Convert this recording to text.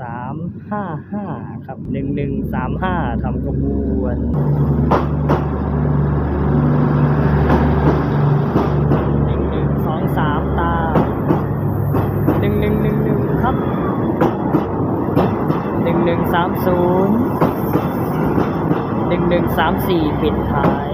สามห้าห้าครับหนึ่งหนึ่งสามห้าทำขบวนหนึ่งหนึ่งสองสามตาหนึ่งหนึ่งหนึ่งหนึ่งครับหนึ่งหนึ่งสามศูนย์หนึ่งหนึ่งสามสี่ปิดท้าย